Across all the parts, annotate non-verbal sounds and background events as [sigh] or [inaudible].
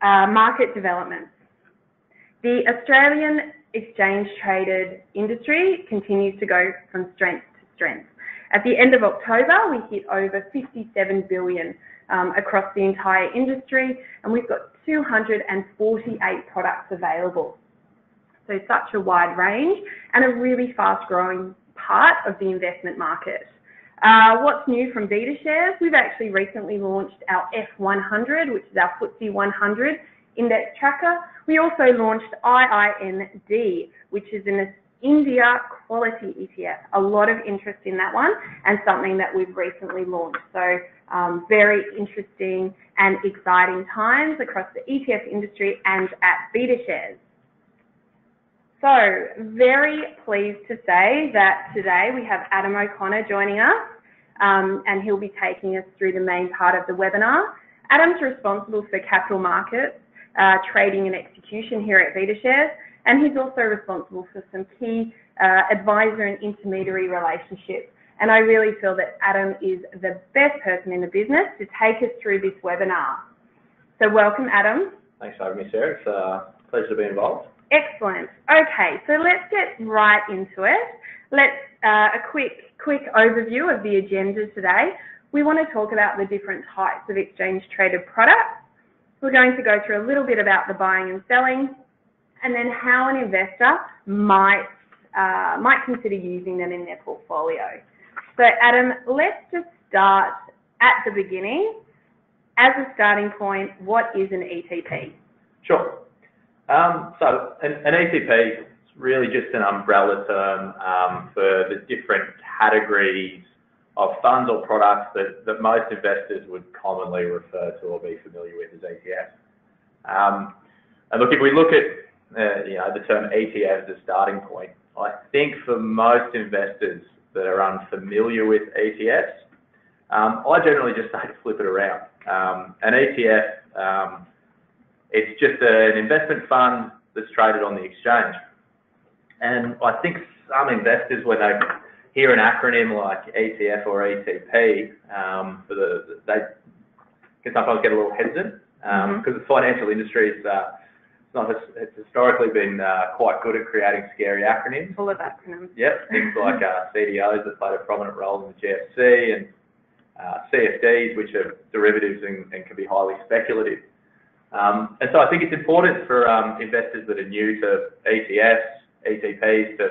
Uh, market developments. The Australian exchange traded industry continues to go from strength to strength. At the end of October, we hit over 57 billion um, across the entire industry, and we've got 248 products available. So such a wide range and a really fast growing part of the investment market. Uh, what's new from BetaShares? We've actually recently launched our F100, which is our FTSE 100 index tracker. We also launched IIND, which is an India quality ETF. A lot of interest in that one and something that we've recently launched. So um, very interesting and exciting times across the ETF industry and at BetaShares. So very pleased to say that today we have Adam O'Connor joining us um, and he'll be taking us through the main part of the webinar. Adam's responsible for capital markets, uh, trading and execution here at BetaShares and he's also responsible for some key uh, advisor and intermediary relationships. And I really feel that Adam is the best person in the business to take us through this webinar. So welcome, Adam. Thanks for having me, Sarah. It's a pleasure to be involved. Excellent. Okay, so let's get right into it. Let's uh, a quick quick overview of the agenda today. We want to talk about the different types of exchange traded products. We're going to go through a little bit about the buying and selling, and then how an investor might uh, might consider using them in their portfolio. So Adam, let's just start at the beginning. As a starting point, what is an ETP? Sure. Um, so an, an, ETP is really just an umbrella term um, for the different categories of funds or products that, that most investors would commonly refer to or be familiar with as ETFs. Um, and look, if we look at uh, you know, the term ETF as a starting point, I think for most investors that are unfamiliar with ETFs, um, I generally just [laughs] say to flip it around. Um, an ETF, um, it's just an investment fund that's traded on the exchange. And I think some investors, when they hear an acronym like ETF or ETP, um, for the, they can sometimes get a little hesitant because um, mm -hmm. the financial industry is uh, it's not it's historically been uh, quite good at creating scary acronyms. Full of acronyms. Yep, things like uh, CDOs that played a prominent role in the GFC and uh, CFDs, which are derivatives and, and can be highly speculative. Um, and so I think it's important for um, investors that are new to ETFs, ETPs to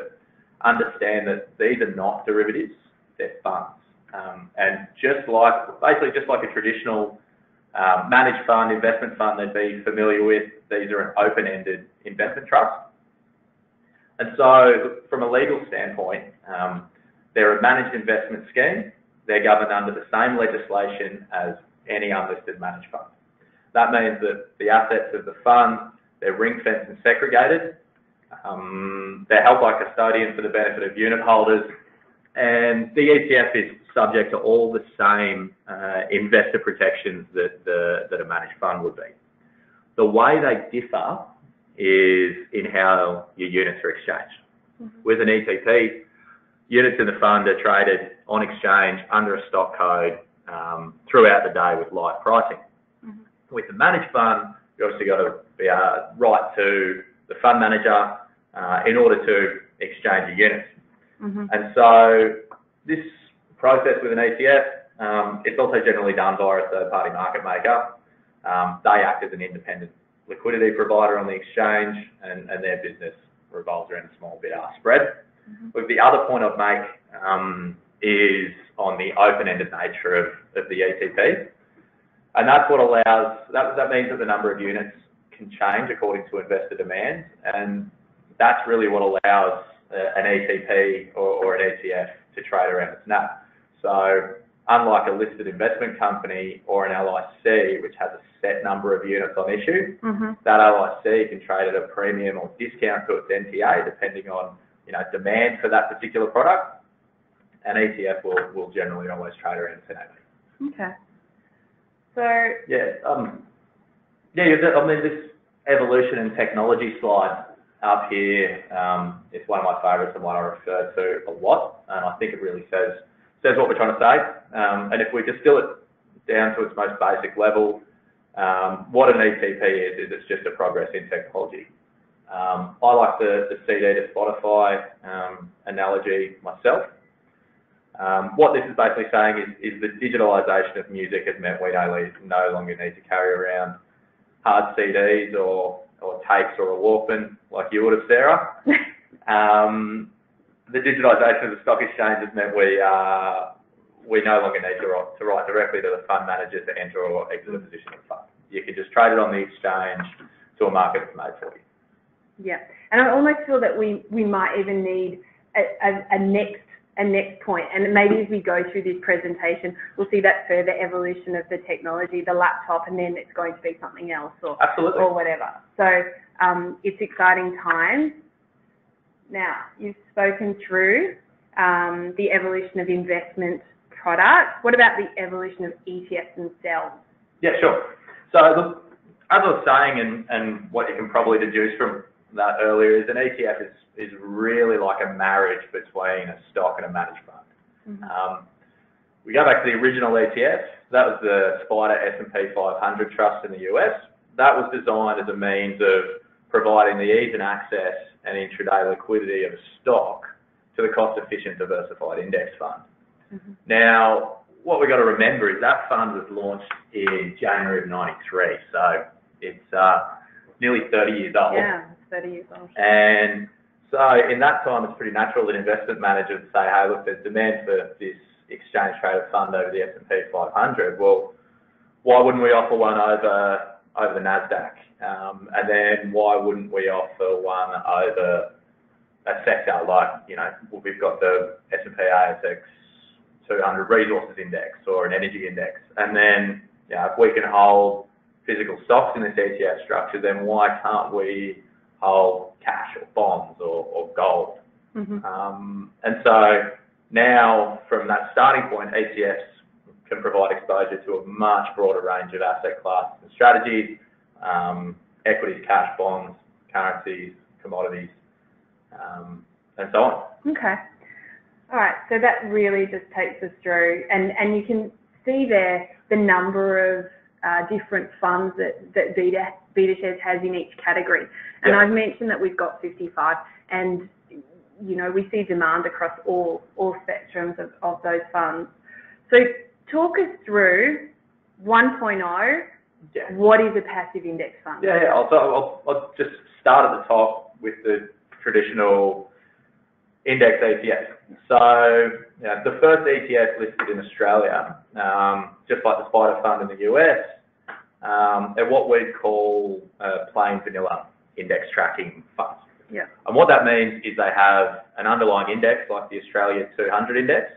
understand that these are not derivatives, they're funds. Um, and just like, basically just like a traditional um, managed fund, investment fund they'd be familiar with. These are an open-ended investment trust. And so from a legal standpoint, um, they're a managed investment scheme. They're governed under the same legislation as any unlisted managed fund. That means that the assets of the fund, they're ring-fenced and segregated. Um, they're held by custodian for the benefit of unit holders. And the ETF is subject to all the same uh, investor protections that, the, that a managed fund would be. The way they differ is in how your units are exchanged. Mm -hmm. With an ETP, units in the fund are traded on exchange under a stock code um, throughout the day with live pricing. With the managed fund, you obviously got to be uh, right to the fund manager uh, in order to exchange your units. Mm -hmm. And so this process with an ETF, um, it's also generally done by a third-party market maker. Um, they act as an independent liquidity provider on the exchange, and, and their business revolves around a small bid-ask spread. Mm -hmm. But the other point I'd make um, is on the open-ended nature of, of the ETP. And that's what allows, that, that means that the number of units can change according to investor demand. And that's really what allows uh, an ETP or, or, an ETF to trade around its NAV. So unlike a listed investment company or an LIC, which has a set number of units on issue, mm-hmm. that LIC can trade at a premium or discount to its NTA depending on you know demand for that particular product. An ETF will, will generally always trade around its NAV. Okay. So yeah, um, yeah, I mean this evolution and technology slide up here um, is one of my favourites and one I refer to a lot, and I think it really says says what we're trying to say. Um, and if we distill it down to its most basic level, Um, what an ETP is, is it's just a progress in technology. Um, I like the, the CD to Spotify um, analogy myself. Um, what this is basically saying is, is the digitalisation of music has meant we no, no longer need to carry around hard CDs or, or tapes or a Walkman like you would have, Sarah. [laughs] um, the digitalisation of the stock exchange has meant we uh, we no longer need to write, to write directly to the fund manager to enter or exit a position in fund. You can just trade it on the exchange to a market that's made for you. Yeah, and I almost feel that we, we might even need a, a, a next a next point, and maybe as we go through this presentation, we'll see that further evolution of the technology, the laptop, and then it's going to be something else or Absolutely. or whatever. So um, it's exciting times. Now you've spoken through um, the evolution of investment products. What about the evolution of ETFs themselves? Yeah, sure. So look, as I was saying, and, and what you can probably deduce from that earlier is an ETF is, is really like a marriage between a stock and a managed fund. Mm-hmm. Um, we go back to the original ETF. That was the SPDR S&P 500 Trust in the US. That was designed as a means of providing the ease and access and intraday liquidity of a stock to the cost-efficient diversified index fund. Mhm. Now, what we've got to remember is that fund was launched in January of 93, so it's uh, nearly 30 years old. Yeah, 30 years old. And so in that time, it's pretty natural that investment managers say, hey, look, there's demand for this exchange traded fund over the S&P 500. Well, why wouldn't we offer one over over the Nasdaq? Um, and then why wouldn't we offer one over a sector like, you know, we've got the S&P ASX 200 resources index or an energy index. And then, you know, if we can hold physical stocks in this ETF structure, then why can't we hold cash or bonds or, or gold? Mhm. Um, and so now, from that starting point, ETFs can provide exposure to a much broader range of asset classes and strategies, um, equities, cash, bonds, currencies, commodities, um, and so on. Okay. All right. So that really just takes us through, and, and you can see there the number of uh, different funds that, that Beta, Beta Shares has in each category. And Yeah. I've mentioned that we've got 55, and you know we see demand across all all spectrums of, of those funds. So talk us through 1.0. Yeah. What is a passive index fund? Yeah, yeah. I'll, I'll, I'll just start at the top with the traditional index ETF. So, yeah, the first ETF listed in Australia, um, just like the SPDR Fund in the US, um, are what we'd call uh, plain vanilla index tracking funds. Yeah. And what that means is they have an underlying index like the Australia 200 index,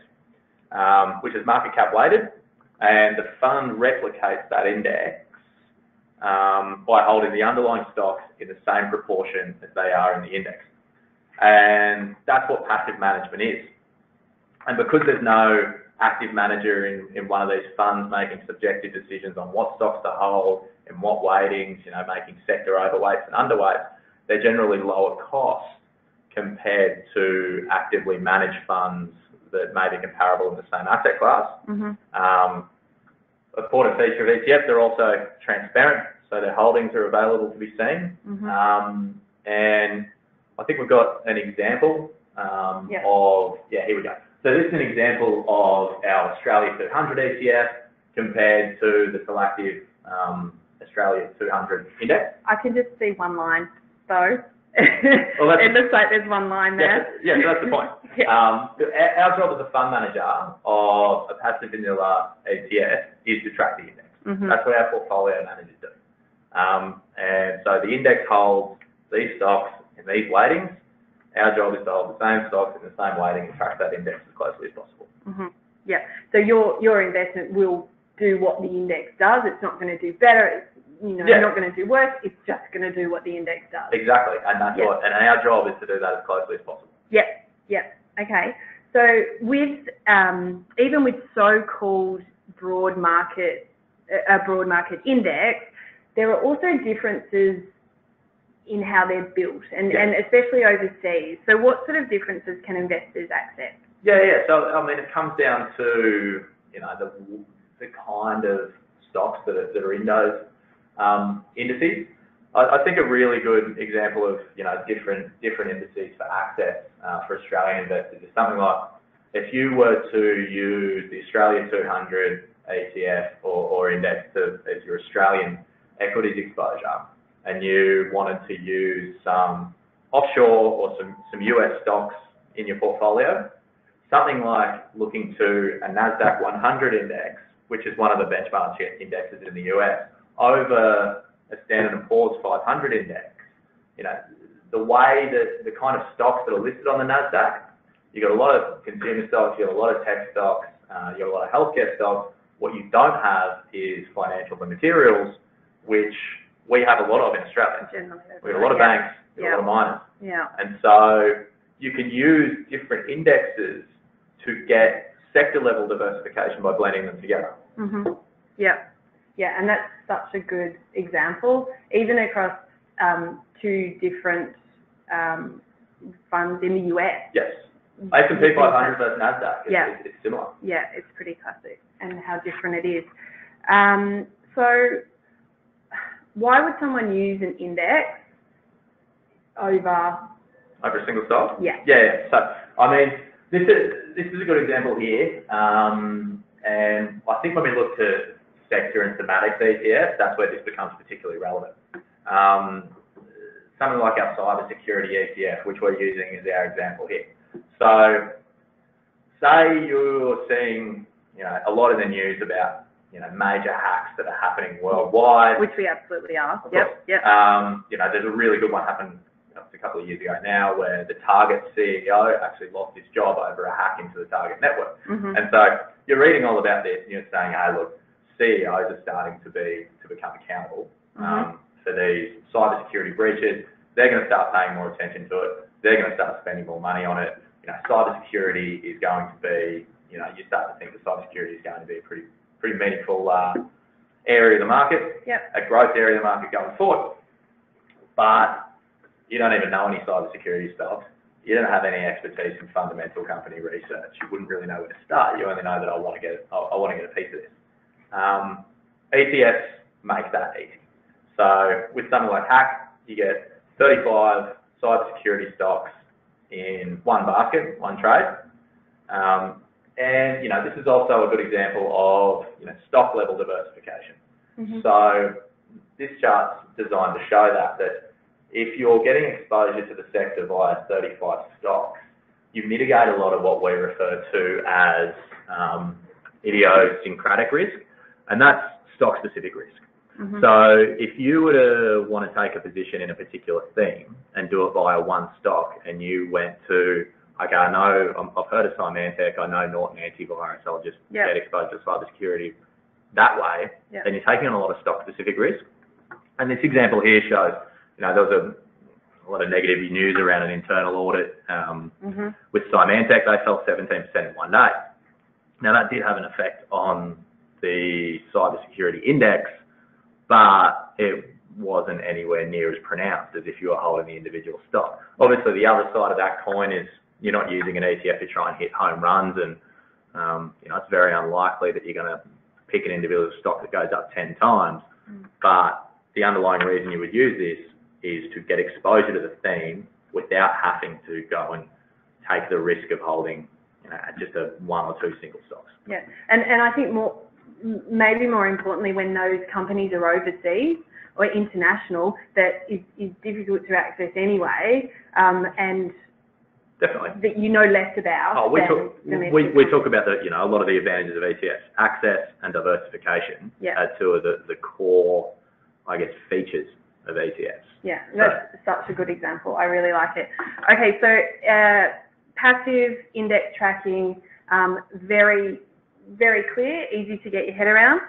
um, which is market cap weighted, and the fund replicates that index um, by holding the underlying stocks in the same proportion as they are in the index. And that's what passive management is. And because there's no active manager in, in one of these funds making subjective decisions on what stocks to hold, and what weightings, you know, making sector overweights and underweights, they're generally lower cost compared to actively managed funds that may be comparable in the same asset class. Mhm. Um, important feature of ETFs, they're also transparent, so their holdings are available to be seen. Mhm. Um, and I think we've got an example um, Yeah. of, yeah, here we go. So this is an example of our Australia 200 ETF compared to the selective um, Australia 200 index. I can just see one line, though. Well, it looks like there's one line there. yeah, so that's the point. [laughs] Yeah. Um, our job as a fund manager of a passive vanilla ETF is to track the index. Mhm. That's what our portfolio managers do. Um, and so the index holds these stocks in these weightings. Our job is to hold the same stocks in the same weighting and track that index as closely as possible. Mhm. Yeah. So your your investment will do what the index does. It's not going to do better. It's you know Yeah. not going to do worse. It's just going to do what the index does. Exactly, and that's Yeah. what, and our job is to do that as closely as possible. Yep. Yep. Okay. So with um, even with so-called broad market a broad market index, there are also differences in how they're built, and, Yeah. and especially overseas. So what sort of differences can investors accept? Yeah, yeah. So I mean, it comes down to you know the the kind of stocks that are, that are in those um, indices. I, I think a really good example of, you know, different, different indices for access, uh, for Australian investors is something like if you were to use the Australia 200 ETF or, or index to, as your Australian equities exposure, and you wanted to use some offshore or some, some US stocks in your portfolio, something like looking to a NASDAQ 100 index, which is one of the benchmark indexes in the US, over a Standard & Poor's 500 index. You know, the way that the kind of stocks that are listed on the NASDAQ, you've got a lot of consumer stocks, you've got a lot of tech stocks, uh, you've got a lot of healthcare stocks. What you don't have is financial and materials, which we have a lot of in Australia. Generally. We have a lot of yeah. banks, we have a lot of miners. Yeah. And so you can use different indexes to get sector level diversification by blending them together. hmm Yeah. Yeah, and that's such a good example, even across um, two different um, funds in the US. Yes. S&P 500 versus NASDAQ, it's, Yeah. it's, it's similar. Yeah, it's pretty classic and how different it is. Um, so why would someone use an index over, Over a single stock? yeah, Yeah. So, I mean, this is, this is a good example here. Um, and I think when we look to sector and thematic ETFs, that's where this becomes particularly relevant. Um, something like our cybersecurity ETF, which we're using as our example here. So, say you're seeing, you know, a lot in the news about, you know, major hacks that are happening worldwide. which we absolutely are. Yep, yep. Um, you know, there's a really good one happened a couple of years ago now where the Target CEO actually lost his job over a hack into the Target network. hmm And so you're reading all about this and you're saying, hey, look, CEOs are starting to be, to become accountable um, for these cybersecurity breaches. They're going to start paying more attention to it. They're going to start spending more money on it. You know, cybersecurity is going to be, you know, you start to think that cybersecurity is going to be a pretty, pretty meaningful uh, area of the market Yep. a growth area of the market going forward. But you don't even know any cybersecurity stocks. You don't have any expertise in fundamental company research. You wouldn't really know where to start. You only know that I want to get, I, I want to get a piece of this. Um, ETFs make that easy. So with something like Hack, you get 35 cybersecurity stocks in one basket, one trade. Um, and, you know, this is also a good example of, you know, stock level diversification. hmm So this chart's designed to show that, that if you're getting exposure to the sector via 35 stocks, you mitigate a lot of what we refer to as um, idiosyncratic risk, and that's stock-specific risk. hmm So if you were to want to take a position in a particular theme and do it via one stock, and you went to, okay, I know, I'm- I've heard of Symantec, I know Norton Antivirus, I'll just Yeah. get exposed to cybersecurity that way, Yeah. then you're taking on a lot of stock-specific risk. And this example here shows, you know, there was a, a lot of negative news around an internal audit um, hmm with Symantec, they fell 17% in one day. Now that did have an effect on the cybersecurity index, but it wasn't anywhere near as pronounced as if you were holding the individual stock. Obviously, the other side of that coin is you're not using an ETF to try and hit home runs, and um, you know it's very unlikely that you're going to pick an individual stock that goes up 10 times. Mm. But the underlying reason you would use this is to get exposure to the theme without having to go and take the risk of holding you know, just a one or two single stocks. Yeah, and, and I think more, maybe more importantly, when those companies are overseas or international, that is, is difficult to access anyway, um, and Definitely. that you know less about Oh, we talk, we, we talk about the, you know, a lot of the advantages of ETFs. Access and diversification Yeah. are two of the, the core, I guess, features of ETFs. Yeah, that's such a good example. I really like it. Okay, so uh, passive index tracking, um, very, very clear, easy to get your head around.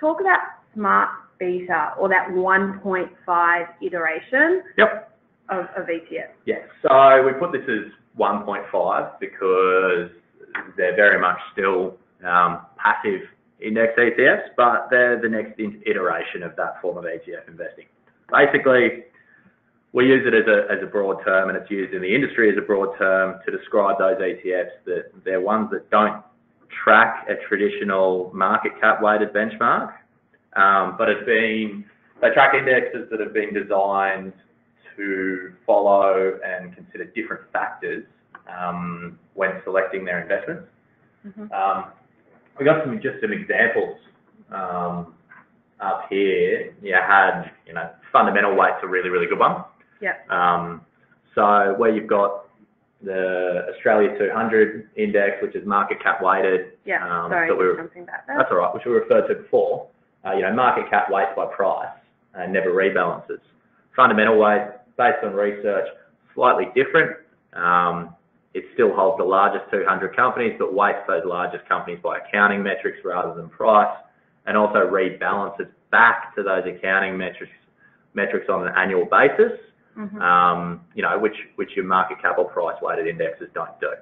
Talk about smart beta or that 1.5 iteration Yep. Of, of ETF. Yeah, so we put this as 1.5 because they're very much still um, passive index ETFs, but they're the next iteration of that form of ETF investing. Basically, we use it as a, as a broad term and it's used in the industry as a broad term to describe those ETFs that they're ones that don't track a traditional market cap weighted benchmark Um, but it's been, they track indexes that have been designed to follow and consider different factors, um, when selecting their investments. Mhm. Um, we got some, just some examples, um, up here. You had, you know, fundamental weight's a really, really good one. Yep. Um, so where you've got the Australia 200 index, which is market cap weighted. Yeah, um, sorry, we were- something about that. That's all right, which we referred to before. Uh, you know, market cap weights by price and never rebalances. Fundamental weight, based on research, slightly different. Um, it still holds the largest 200 companies, but weights those largest companies by accounting metrics rather than price, and also rebalances back to those accounting metrics metrics on an annual basis Mhm. um, you know, which, which your market cap or price weighted indexes don't do.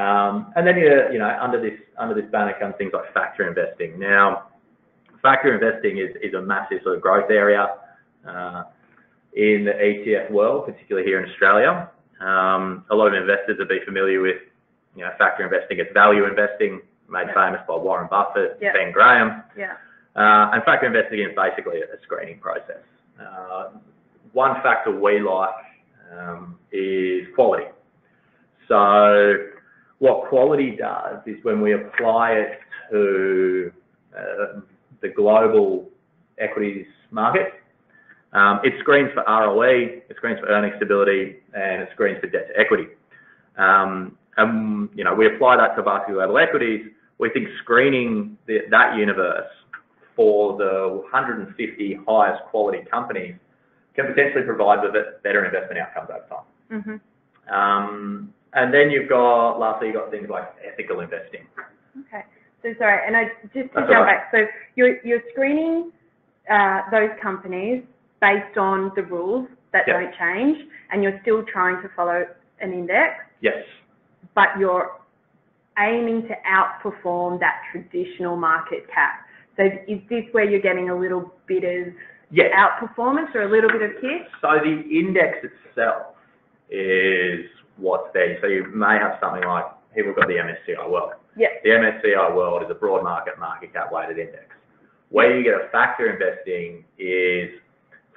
Um, and then you, you know, under this, under this banner comes things like factor investing. Now, factor investing is, is a massive sort of growth area, uh, in the ETF world, particularly here in Australia. Um, a lot of investors will be familiar with, you know, factor investing as value investing, made Yeah. famous by Warren Buffett, Yeah. Ben Graham. Yeah. Uh, and factor investing is basically a screening process. Uh, one factor we like um, is quality. So what quality does is when we apply it to uh, the global equities market, um, it screens for ROE, it screens for earning stability, and it screens for debt to equity. Um, and, you know, we apply that to basket level equities. We think screening the, that universe for the 150 highest quality companies can potentially provide with it better investment outcomes over time. Mhm. Um, and then you've got, lastly, you've got things like ethical investing. Okay. So sorry, and I just to That's jump right. back. So you're you're screening uh, those companies based on the rules that Yeah. don't change, and you're still trying to follow an index, Yes. but you're aiming to outperform that traditional market cap. So is this where you're getting a little bit of Yes. outperformance or a little bit of kick? So the index itself is what's there. So you may have something like, we've got the MSCI World. Yeah. The MSCI World is a broad market, market cap weighted index. Where you get a factor investing is,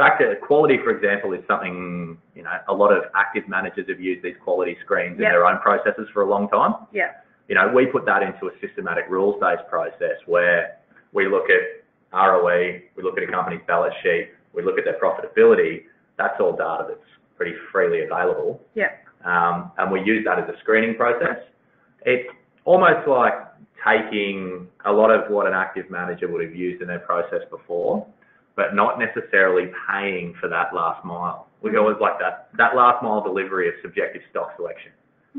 factor quality, for example, is something, you know, a lot of active managers have used these quality screens in their own processes for a long time. Yeah. You know, we put that into a systematic rules-based process where we look at ROE, we look at a company's balance sheet, we look at their profitability. That's all data that's pretty freely available. Yeah. Um, and we use that as a screening process. It's almost like taking a lot of what an active manager would have used in their process before, but not necessarily paying for that last mile. We always like that, that last mile delivery of subjective stock selection.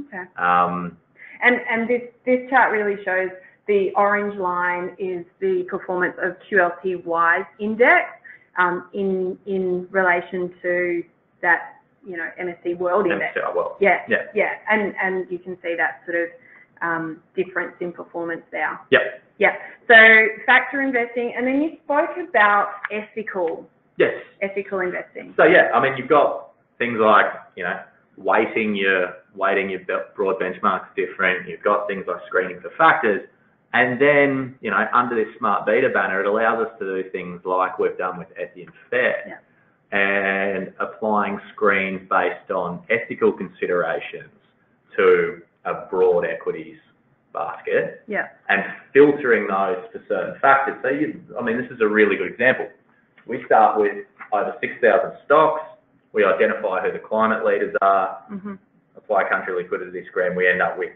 Okay. Um, And, and this, this chart really shows the orange line is the performance of QLTY's index um, in, in relation to that, you know, MSCI World Index. MSCI World. Yeah, Yeah. yeah, and, and you can see that sort of um, difference in performance there. Yep. Yeah, so factor investing, and then you spoke about ethical, Yes. ethical investing. So yeah, I mean, you've got things like, you know, weighting your, weighting your broad benchmarks different. You've got things like screening for factors. And then, you know, under this smart beta banner, it allows us to do things like we've done with Ethian Fair. And applying screens based on ethical considerations to a broad equities basket Yeah, and filtering those for certain factors. So you, I mean, this is a really good example. We start with over 6,000 stocks. We identify who the climate leaders are, hmm apply country liquidity screen. We end up with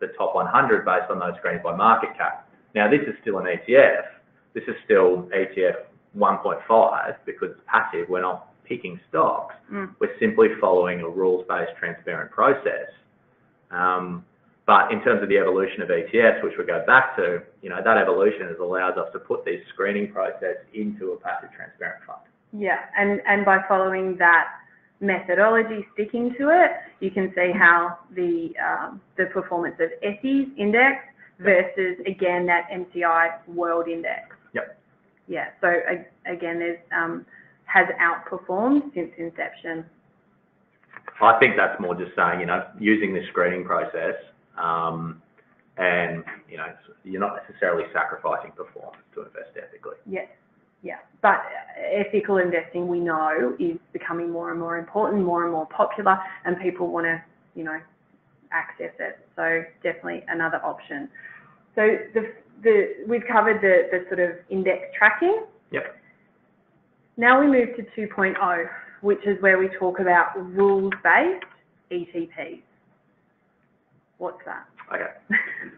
the top 100 based on those screens by market cap. Now, this is still an ETF. This is still ETF 1.5 because it's passive. We're not picking stocks. Mm. We're simply following a rules-based, transparent process. Um, but in terms of the evolution of ETFs, which we go back to, you know, that evolution has allowed us to put this screening process into a passive, transparent fund. Yeah, and, and by following that methodology, sticking to it, you can see how the, um, the performance of ETHI's index versus, again, that MSCI World Index. Yep. Yeah, so again, there's, um, has outperformed since inception. I think that's more just saying, you know, using this screening process, um, and, you know, you're not necessarily sacrificing performance to invest ethically. Yes, Yeah, but ethical investing, we know, is becoming more and more important, more and more popular, and people want to, you know, access it. So definitely another option. So the, the we've covered the, the sort of index tracking. Yep. Now we move to 2.0, which is where we talk about rules-based ETPs. What's that? Okay.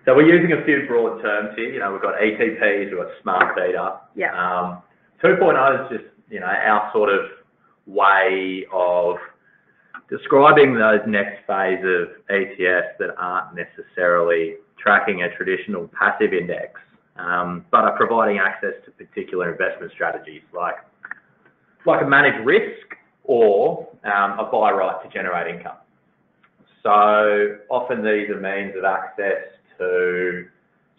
So we're using a few broad terms here. You know, we've got ETPs, we've got smart beta. Yeah. Um, 2.0 is just, you know, our sort of way of describing those next phase of ETFs that aren't necessarily tracking a traditional passive index, um, but are providing access to particular investment strategies like, like a managed risk or um, a buy right to generate income. So often these are means of access to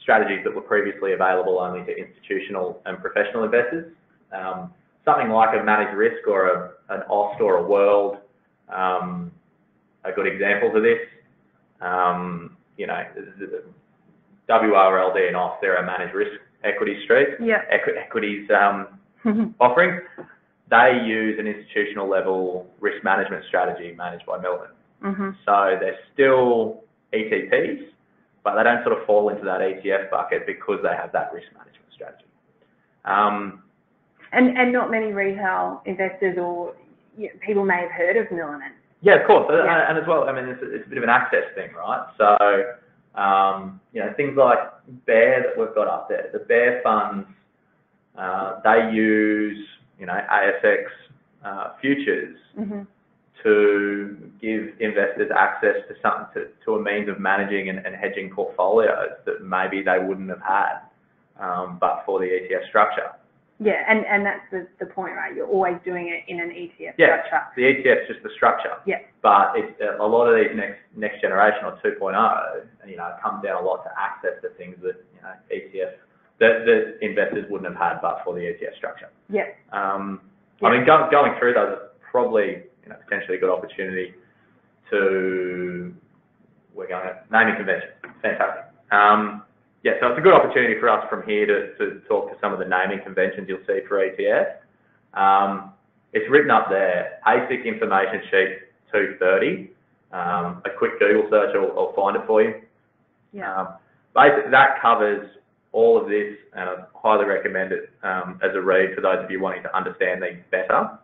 strategies that were previously available only to institutional and professional investors. Um, something like a managed risk or a, an AUST or a world um, are good examples of this. Um, you know, WRLD and AUST, they're a managed risk equity street, Yeah. equi- equities um, [laughs] offering. They use an institutional level risk management strategy managed by Milliman. hmm So they're still ETPs, but they don't sort of fall into that ETF bucket because they have that risk management strategy. Um, And and not many retail investors or you know, people may have heard of Milliman. yeah, of course, and- Yeah. and as well, I mean, it's, it's a bit of an access thing, right? So, um, you know, things like Bear that we've got up there, the Bear funds, uh, they use, you know, ASX uh, futures hmm to give investors access to something to, to a means of managing and, and hedging portfolios that maybe they wouldn't have had um, but for the ETF structure. Yeah, and and that's the the point, right? You're always doing it in an ETF Yeah. structure. The ETF's just the structure. Yeah. But it's a lot of these next next generation or 2.0, you know, it comes down a lot to access to things that you know ETF that, that investors wouldn't have had but for the ETF structure. Yeah. Um, Yeah. I mean, go, going through those is probably you know potentially a good opportunity to we're going to naming convention. Fantastic. Um, yeah, so it's a good opportunity for us from here to, to talk to some of the naming conventions you'll see for ETF. Um, it's written up there, ASIC information sheet 230. Um, a quick Google search will, will find it for you. Yeah. Um, basically, that covers all of this, and I highly recommend it um, as a read for those of you wanting to understand these better,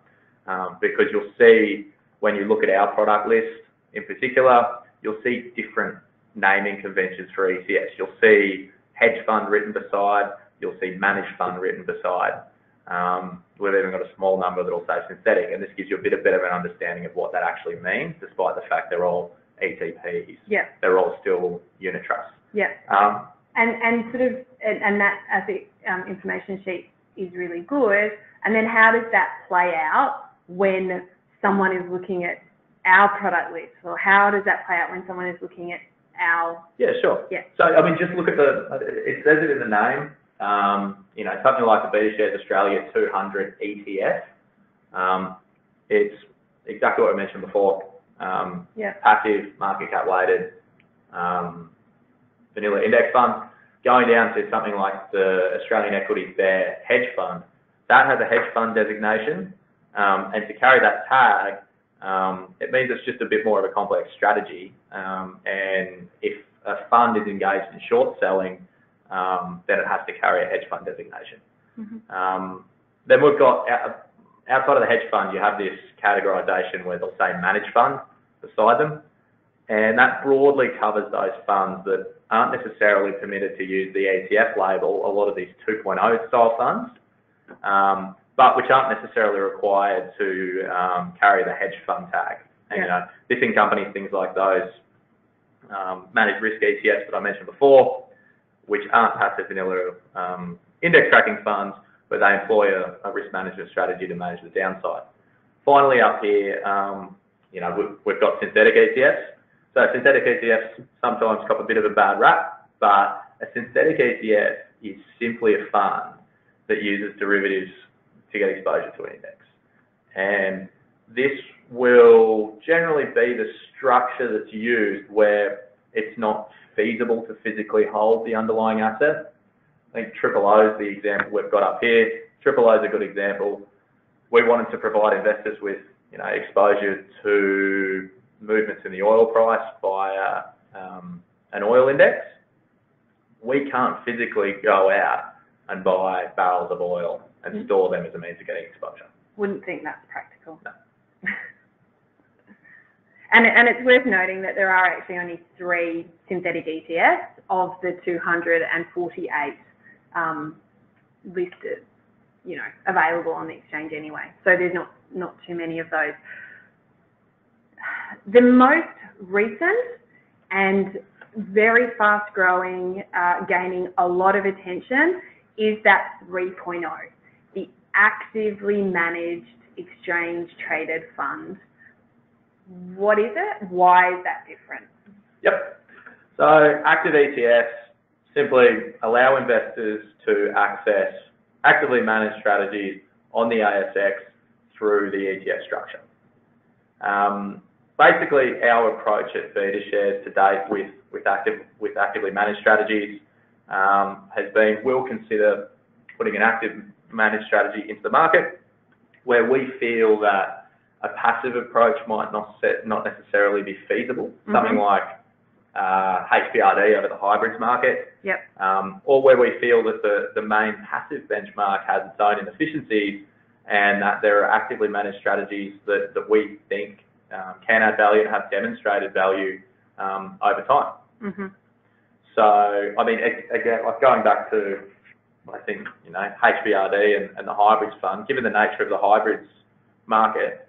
um, because you'll see when you look at our product list in particular, you'll see different naming conventions for ETFs. You'll see hedge fund written beside, you'll see managed fund written beside. Um, we've even got a small number that'll say synthetic, and this gives you a bit of, bit of an understanding of what that actually means, despite the fact they're all ETPs. Yeah. They're all still unit trusts. Yeah. Um, And and sort of and, and that I think um, information sheet is really good. And then how does that play out when someone is looking at our product list, or how does that play out when someone is looking at our Yeah, sure. Yeah. So, I mean, just look at the, it says it in the name, um, you know, something like the BetaShares Australia 200 ETF. Um, it's exactly what I mentioned before. Um, Yeah. Passive, market cap weighted, um, vanilla index fund. Going down to something like the Australian Equity Bear Hedge Fund, that has a hedge fund designation. Um, and to carry that tag, um, it means it's just a bit more of a complex strategy. Um, and if a fund is engaged in short selling, um, then it has to carry a hedge fund designation. Mhm. Um, then we've got outside of the hedge fund, you have this categorization where they'll say managed fund beside them, and that broadly covers those funds that aren't necessarily permitted to use the ETF label. A lot of these 2.0 style funds, um, but which aren't necessarily required to um, carry the hedge fund tag. And you know, listing companies, things like those um, managed risk ETFs that I mentioned before, which aren't passive vanilla um, index tracking funds, but they employ a, a, risk management strategy to manage the downside. Finally, up here, um, you know, we've, we've, got synthetic ETFs. So synthetic ETFs sometimes cop a bit of a bad rap, but a synthetic ETF is simply a fund that uses derivatives to get exposure to an index. And this will generally be the structure that's used where it's not feasible to physically hold the underlying asset. I think Triple O is the example we've got up here. Triple O is a good example. We wanted to provide investors with, you know, exposure to movements in the oil price via um, an oil index. We can't physically go out and buy barrels of oil and Mm. store them as a means of getting exposure. Wouldn't think that's practical. No. [laughs] and, and it's worth noting that there are actually only three synthetic ETFs of the 248 um, listed, you know, available on the exchange anyway. So there's not, not too many of those. The most recent and very fast growing, uh, gaining a lot of attention is that 3.0, the actively managed exchange traded fund. What is it? Why is that different? Yep. So active ETFs simply allow investors to access actively managed strategies on the ASX through the ETF structure. Um, basically, our approach at Vita Shares to date with, with, active, with actively managed strategies um, has been we'll consider putting an active managed strategy into the market where we feel that a passive approach might not, set, not necessarily be feasible, something Mhm. like uh, HBRD over the hybrids market, Yep. um, or where we feel that the, the main passive benchmark has its own inefficiencies and that there are actively managed strategies that, that we think um, can add value and have demonstrated value um, over time. hmm So, I mean, again, like going back to, I think, you know, HBRD and, and the hybrids fund, given the nature of the hybrids market,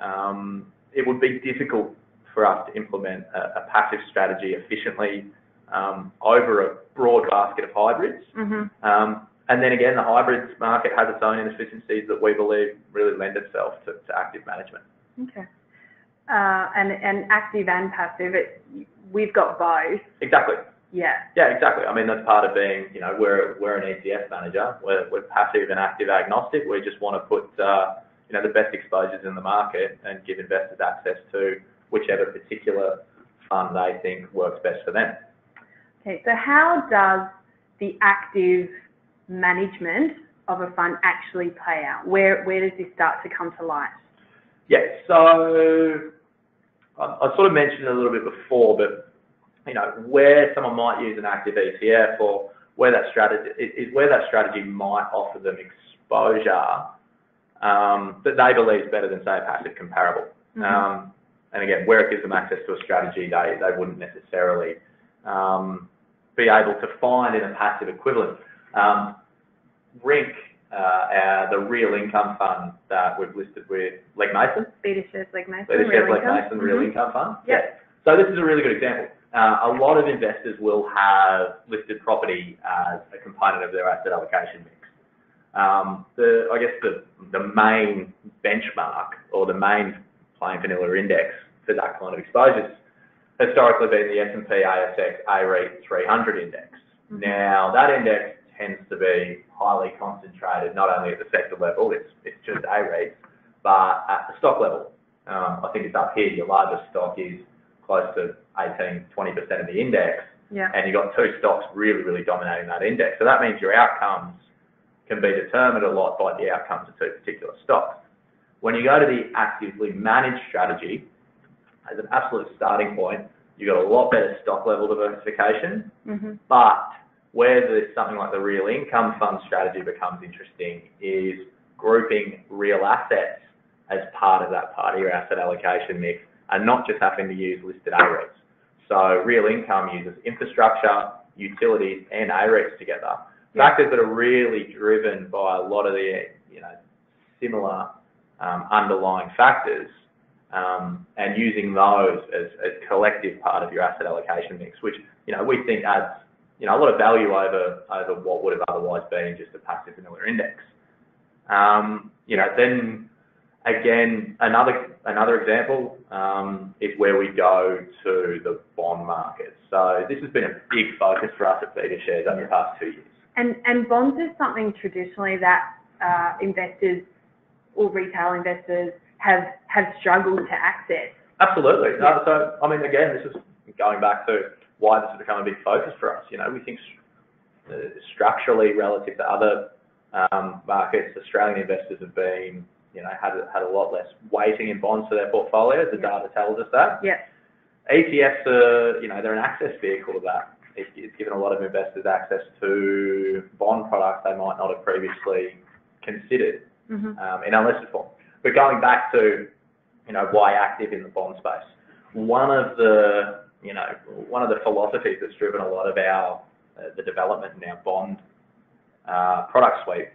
um, it would be difficult for us to implement a, a passive strategy efficiently um, over a broad basket of hybrids. hmm Um, and then again, the hybrids market has its own inefficiencies that we believe really lend itself to, to active management. Okay. Uh, and, and active and passive, it, we've got both. Exactly. Yeah. Yeah, exactly. I mean, that's part of being, you know, we're, we're an ETF manager. We're, we're passive and active agnostic. We just want to put, uh, you know, the best exposures in the market and give investors access to whichever particular fund they think works best for them. Okay, so how does the active management of a fund actually play out? Where, where does this start to come to light? Yeah, so I, I sort of mentioned it a little bit before, but you know, where someone might use an active ETF or where that strategy is where that strategy might offer them exposure um, that they believe is better than say a passive comparable. Mhm. Um, and again, where it gives them access to a strategy they, they wouldn't necessarily um, be able to find in a passive equivalent. Um, RINC, uh, our, the real income fund that we've listed with Legg Mason, shares like Mason, Leadership income? Mason Real Mhm. Income Fund. Yep. Yeah. So this is a really good example. Uh, a lot of investors will have listed property as a component of their asset allocation mix. Um, the, I guess the, the main benchmark or the main plain vanilla index for that kind of exposure has historically been the S&P ASX A-REIT 300 index. Mhm. Now, that index tends to be highly concentrated, not only at the sector level, it's, it's just A-REITs, but at the stock level. Um, I think it's up here, your largest stock is close to 18, 20% of the index, Yeah. and you've got two stocks really, really dominating that index. So that means your outcomes can be determined a lot by the outcomes of two particular stocks. When you go to the actively managed strategy, as an absolute starting point, you've got a lot better stock level diversification, hmm but where there's something like the real income fund strategy becomes interesting is grouping real assets as part of that part of your asset allocation mix and not just having to use listed A-REITs. So real income uses infrastructure, utilities and A-REITs together. Factors that are really driven by a lot of the, you know, similar um, underlying factors um, and using those as a collective part of your asset allocation mix, which, you know, we think adds, you know, a lot of value over, over what would have otherwise been just a passive vanilla index. Um, you know, then again, another, another example um, is where we go to the bond market. So this has been a big focus for us at Beta Shares over the past two years. And, and bonds is something traditionally that uh, investors or retail investors have, have struggled to access. Absolutely. Yeah. No, so, I mean, again, this is going back to why this has become a big focus for us. You know, we think uh, structurally relative to other um, markets, Australian investors have been, you know, had a, had a lot less weighting in bonds to their portfolios. The Yeah. data tells us that. Yeah. ETFs are, you know, they're an access vehicle to that. It's, it's given a lot of investors access to bond products they might not have previously considered Mhm. um, in unlisted form. But going back to, you know, why active in the bond space, one of the, you know, one of the philosophies that's driven a lot of our, uh, the development in our bond uh, product suite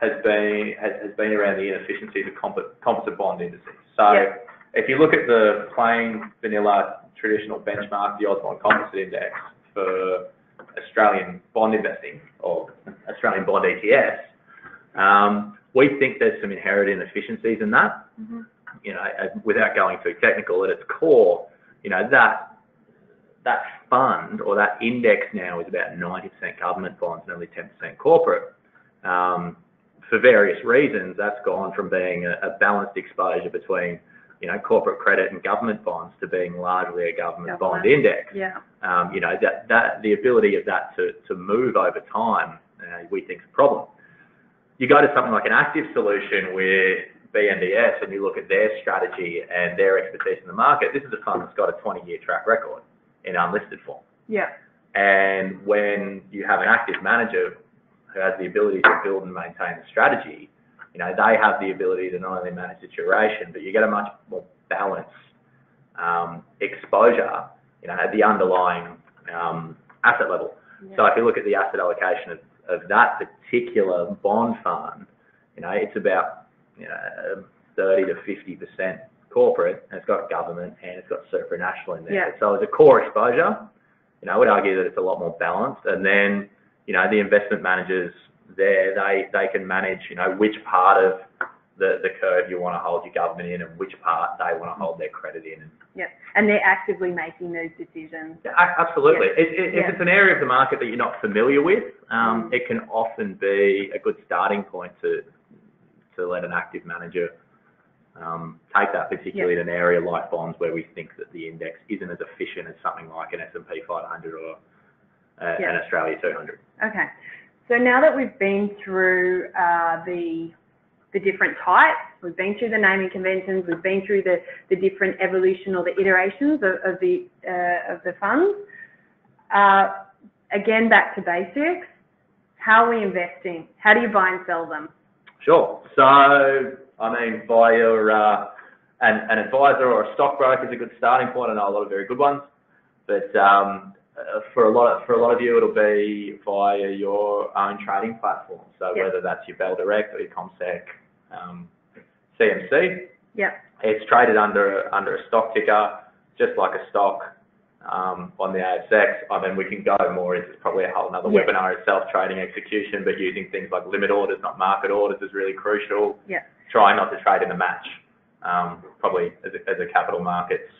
has been, has, has been around the inefficiencies of compo- composite bond indices. So Yeah. if you look at the plain vanilla traditional benchmark, the AusBond Composite Index for Australian bond investing or Australian bond ETFs, um, we think there's some inherent inefficiencies in that. Mhm. You know, without going too technical, at its core, you know, that that fund or that index now is about 90% government bonds and only 10% corporate. Um, for various reasons, that's gone from being a, a balanced exposure between, you know, corporate credit and government bonds to being largely a government bond index Yeah. um, you know, that, that, the ability of that to, to move over time, uh, we think is a problem. You go to something like an active solution with BNDS and you look at their strategy and their expertise in the market, this is a fund that's got a 20 year track record in unlisted form. Yeah. And when you have an active manager who has the ability to build and maintain a strategy, you know, they have the ability to not only manage the duration, but you get a much more balanced um, exposure, you know, at the underlying um, asset level. So if you look at the asset allocation of, of that particular bond fund, you know, it's about you know, 30 to 50% corporate, and it's got government and it's got supranational in there. Yeah. So as a core exposure, you know, I would argue that it's a lot more balanced. And then, you know, the investment managers there, they, they can manage, you know, which part of the, the curve you want to hold your government in and which part they want to hold their credit in. And Yeah. And they're actively making those decisions. yeah, absolutely. It, it. If it's an area of the market that you're not familiar with, um, Mm. it can often be a good starting point to to let an active manager um, take that, particularly in an area like bonds where we think that the index isn't as efficient as something like an S&P 500 or uh, Yeah. an Australia 200. Okay. So now that we've been through uh, the the different types, we've been through the naming conventions, we've been through the, the different evolution or the iterations of, of the uh, of the funds. Uh, again, back to basics. How are we investing? How do you buy and sell them? Sure. So, I mean, via uh, an, an advisor or a stockbroker is a good starting point. I know a lot of very good ones, but um, uh, for a lot of for a lot of you, it'll be via your own trading platform. So Yeah. whether that's your Bell Direct or your CommSec, um, CMC, Yep. it's traded under under a stock ticker, just like a stock um, on the ASX. I mean, we can go more into probably a whole another Yeah. webinar itself, trading execution, but using things like limit orders, not market orders, is really crucial. Yeah. Try not to trade in the match. Um, probably as a, as a capital markets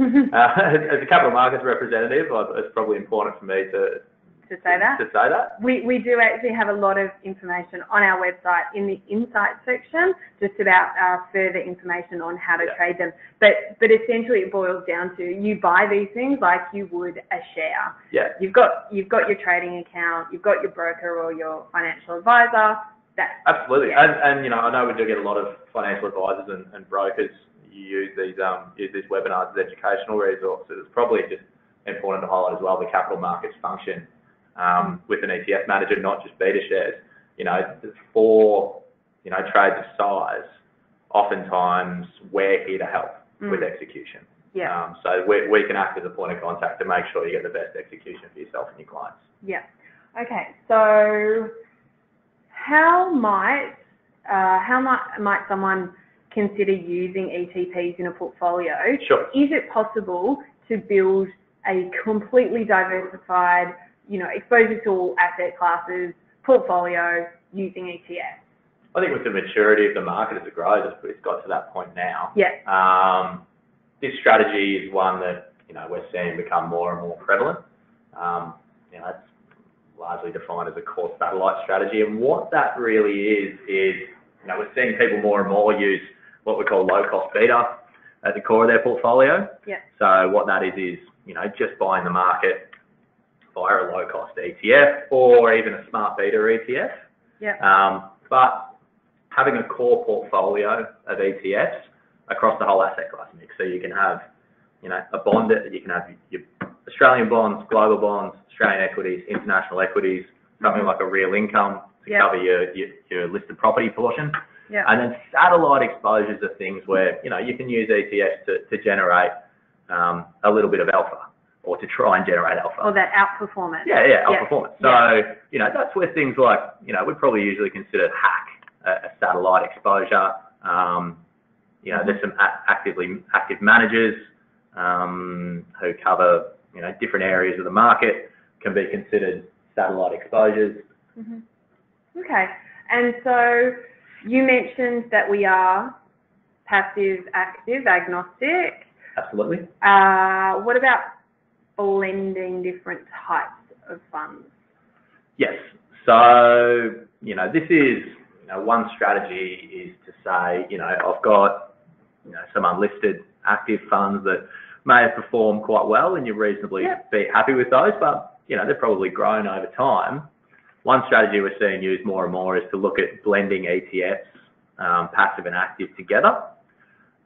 uh, [laughs] as, as a capital markets representative, it's probably important for me to to say that. to say that. We, we do actually have a lot of information on our website in the insights section, just about uh, further information on how to Yeah. trade them. But but essentially, it boils down to you buy these things like you would a share. Yeah. You've got you've got your trading account, you've got your broker or your financial advisor. That's Absolutely. Yeah. And, and, you know, I know we do get a lot of financial advisors and, and brokers use these, um, use these webinars as educational resources. It's probably just important to highlight as well the capital markets function, um, with an ETF manager, not just BetaShares. You know, for, you know, trades of size, oftentimes we're here to help with Mm. execution. yeah Um, so we, we can act as a point of contact to make sure you get the best execution for yourself and your clients. yeah. Okay, so how might uh, how might might someone consider using ETPs in a portfolio? Sure. is it possible to build a completely diversified, you know, exposure to all asset classes portfolio using ETFs? I think with the maturity of the market as it grows, it's, it's got to that point now. Yeah, Um, this strategy is one that, you know, we're seeing become more and more prevalent. Um, you know, it's largely defined as a core satellite strategy. And what that really is, is, you know, we're seeing people more and more use what we call low-cost beta at the core of their portfolio. Yeah. So what that is, is, you know, just buying the market via a low-cost ETF or even a smart beta ETF. yeah, Um, but having a core portfolio of ETFs across the whole asset class mix. So you can have, you know, a bond, that you can have your Australian bonds, global bonds, Australian equities, international equities, something like a real income to Yeah. cover your, your, your listed property portion. Yeah. And then satellite exposures are things where, you know, you can use ETFs to, to generate um, a little bit of alpha or to try and generate alpha. Or that outperformance. Yeah, yeah, Yeah. outperformance. So, Yeah. you know, that's where things like, you know, we'd probably usually consider HACK a, a satellite exposure. Um, you know, there's some actively active managers um, who cover, you know, different areas of the market can be considered satellite exposures. hmm Okay. And so you mentioned that we are passive, active, agnostic. Absolutely. Uh, what about blending different types of funds? Yes. So, you know, this is, you know, one strategy is to say, you know, I've got, you know, some unlisted active funds that may have performed quite well and you're reasonably Yep. be happy with those, but, you know, they've probably grown over time. One strategy we're seeing used more and more is to look at blending ETFs, um, passive and active together.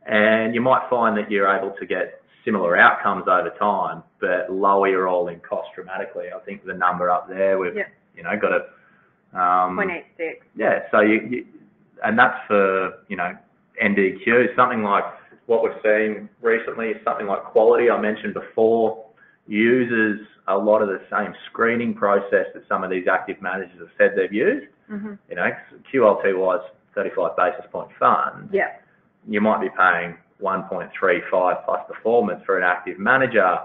And you might find that you're able to get similar outcomes over time, but lower your all-in cost dramatically. I think the number up there, we've, Yep. you know, got a, um, 0.86. yeah, so you, you, and that's for, you know, NDQ, something like what we've seen recently is something like quality I mentioned before, uses a lot of the same screening process that some of these active managers have said they've used. hmm You know, QLT was 35 basis point fund. Yeah. You might be paying 1.35 plus performance for an active manager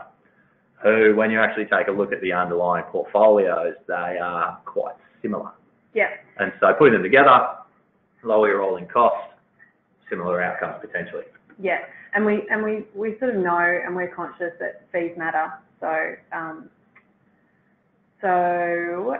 who, when you actually take a look at the underlying portfolios, they are quite similar. Yeah. And so putting them together, lower your all-in cost, similar outcomes potentially. Yeah. And we and we, we sort of know and we're conscious that fees matter. So um, so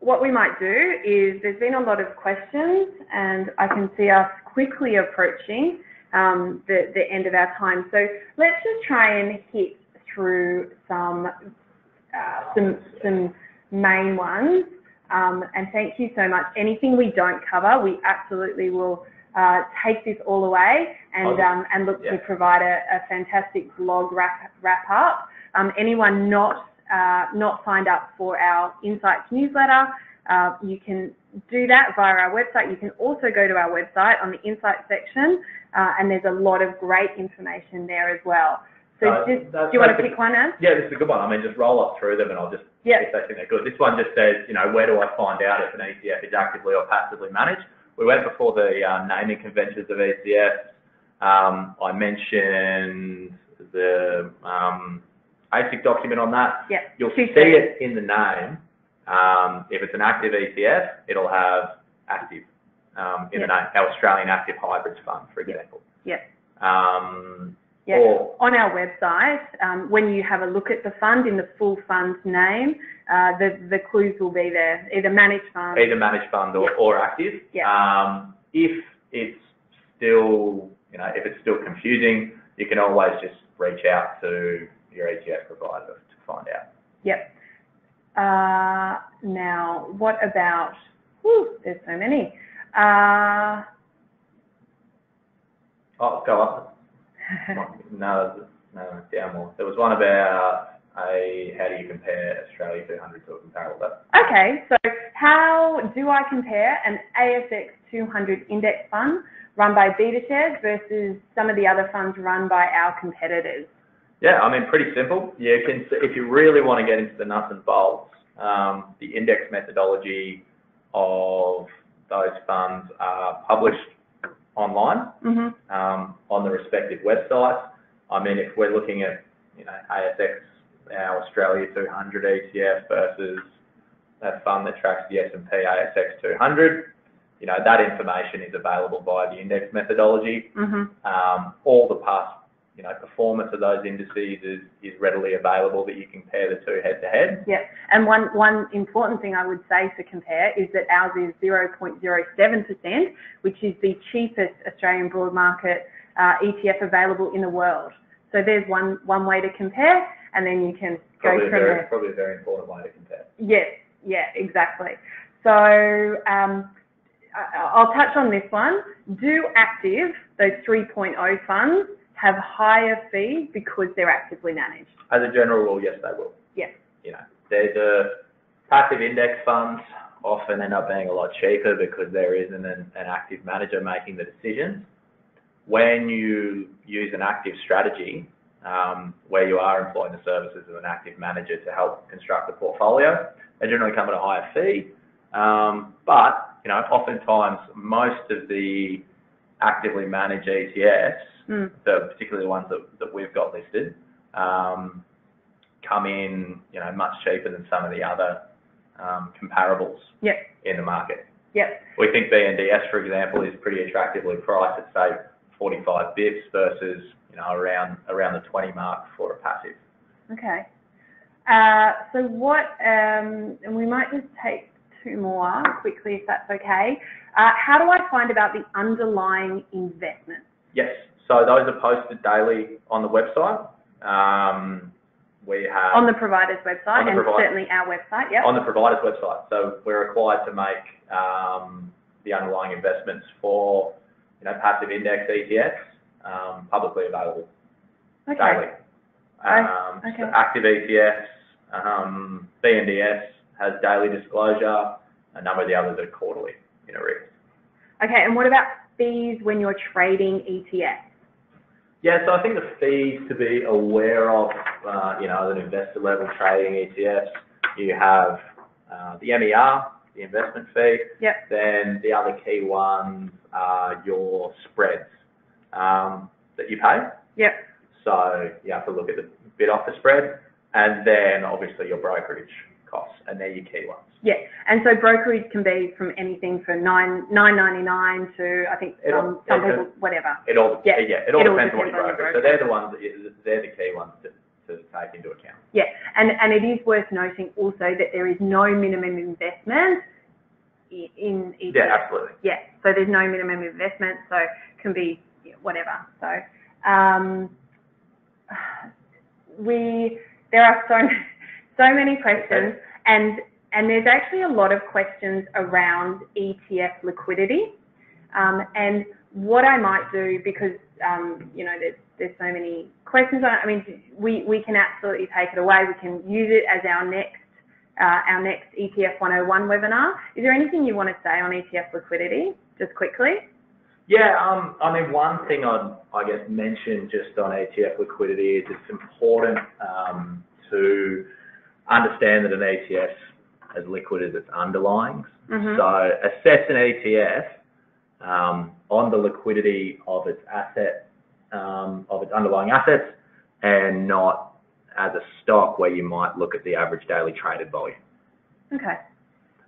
what we might do is there's been a lot of questions and I can see us quickly approaching um, the, the end of our time. So let's just try and hit through some uh, some some main ones. Um, and thank you so much. Anything we don't cover, we absolutely will uh, take this all away and Okay. um, and look Yeah. to provide a, a fantastic blog wrap wrap up. Um, anyone not uh, not signed up for our Insights newsletter, uh, you can do that via our website. You can also go to our website on the Insights section, uh, and there's a lot of great information there as well. So Uh, just, do you want to a- pick one, As? Yeah, this is a good one. I mean, just roll up through them and I'll just, Yeah. if they think they're good. This one just says, you know, where do I find out if an ETF is actively or passively managed? We went before the uh, naming conventions of ETFs. Um, I mentioned the um, ASIC document on that. Yeah. You'll see it in the name. Um, if it's an active ETF, it'll have active um, in the name, our Australian Active Hybrids Fund, for example. Yeah. Um, Yeah. Or, On our website, um, when you have a look at the fund in the full fund name, uh, the, the clues will be there, either managed fund. either managed fund or, Yeah. or active. Yeah. Um, if it's still, you know, if it's still confusing, you can always just reach out to your ETF provider to find out. Yep. Uh, now, what about, whew, there's so many. Uh, Oh, go up. No, no, down more. There was one about a, how do you compare Australia 200 to a comparable? That, okay, so how do I compare an ASX 200 index fund run by BetaShares versus some of the other funds run by our competitors? Yeah, I mean, pretty simple. You can, if you really want to get into the nuts and bolts, um, the index methodology of those funds are published online Mm-hmm. um, on the respective websites. I mean, if we're looking at, you know, ASX, our Australia 200 ETF versus that fund that tracks the S&P ASX 200, you know, that information is available via the index methodology. Mm-hmm. Um, all the past, you know, performance of those indices is, is readily available that you can compare the two head to head. Yeah, and one, one important thing I would say to compare is that ours is 0.07%, which is the cheapest Australian broad market uh, ETF available in the world. So there's one, one way to compare, and then you can go Probably a from very, there. probably a very important way to compare. Yes, yeah, exactly. So um, I- I'll touch on this one. Do active, those 3.0 funds, have higher fees because they're actively managed? As a general rule, yes, they will. Yes. You know, they're the passive index funds often end up being a lot cheaper because there isn't an, an active manager making the decisions. When you use an active strategy, um, where you are employing the services of an active manager to help construct a portfolio, they generally come at a higher fee. Um, but, you know, oftentimes most of the actively managed ETFs Mm. the particularly the ones that, that we've got listed, um, come in, you know, much cheaper than some of the other um, comparables Yep. in the market. Yep. We think BNDS, for example, is pretty attractively priced at say 45 bips versus, you know, around around the 20 mark for a passive. Okay. Uh, so what, um, and we might just take two more quickly if that's okay. Uh, how do I find about the underlying investments? Yes. So those are posted daily on the website. Um, we have On the provider's website the and provider- certainly our website, yep. on the provider's website. So we're required to make um, the underlying investments for, you know, passive index ETFs um, publicly available Okay, daily. Um, so okay. active ETFs, um, BNDS has daily disclosure. A number of the others are quarterly in arrears. okay, and what about fees when you're trading ETFs? Yeah, so I think the fees to be aware of, uh, you know, as an investor level trading ETFs, you have uh, the MER, the investment fee. Yep. Then the other key ones are your spreads um, that you pay. Yep, So you have to look at the bid offer spread, and then obviously your brokerage costs, and they're your key ones. yeah, and so brokerage can be from anything from nine nine ninety nine to I think It all- some some people whatever. It all, Yeah, yeah, it all it all depends on what you depends the broker. So they're the ones, that you- they're the key ones to, to take into account. Yeah, and, and it is worth noting also that there is no minimum investment in ETFs. Yeah, absolutely. Yeah, so there's no minimum investment, so it can be whatever. So, um, we, there are so, so many questions and, and there's actually a lot of questions around ETF liquidity. Um, and what I might do, because, um, you know, there's, there's so many questions I mean, we, we can absolutely take it away. We can use it as our next, uh, our next ETF 101 webinar. Is there anything you want to say on ETF liquidity, just quickly? Yeah, um, I mean, one thing I'd, I guess, mention just on ETF liquidity is it's important um, to understand that an ETF as liquid as its underlyings. Mhm. So assess an ETF um, on the liquidity of its asset, um, of its underlying assets, and not as a stock where you might look at the average daily traded volume. Okay.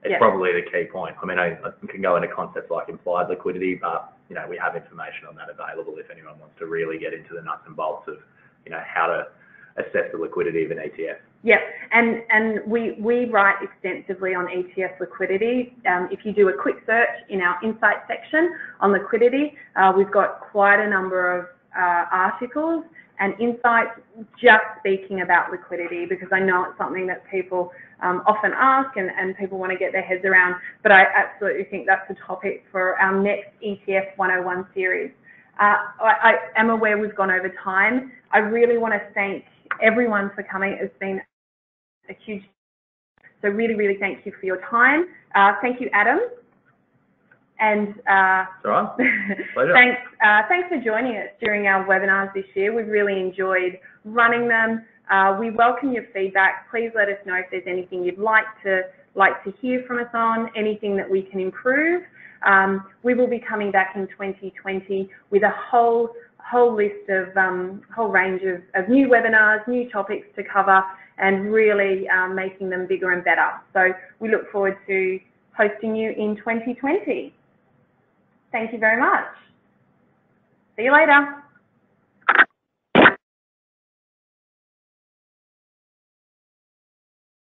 It's Yeah. probably the key point. I mean, I, I can go into concepts like implied liquidity, but, you know, we have information on that available if anyone wants to really get into the nuts and bolts of, you know, how to assess the liquidity of an ETF. Yeah, and, and we, we write extensively on ETF liquidity. Um, if you do a quick search in our insight section on liquidity, uh, we've got quite a number of uh, articles and insights just speaking about liquidity because I know it's something that people um, often ask and, and people want to get their heads around. But I absolutely think that's a topic for our next ETF 101 series. Uh, I, I am aware we've gone over time. I really want to thank everyone for coming. It's been a huge, so really, really thank you for your time. Uh, thank you, Adam. And uh, right? [laughs] Thanks, uh, thanks for joining us during our webinars this year. We've really enjoyed running them. Uh, we welcome your feedback. Please let us know if there's anything you'd like to like to hear from us on, anything that we can improve. Um, we will be coming back in 2020 with a whole whole list of um, whole range of, of new webinars, new topics to cover, and really um, making them bigger and better. So we look forward to hosting you in 2020. Thank you very much. See you later.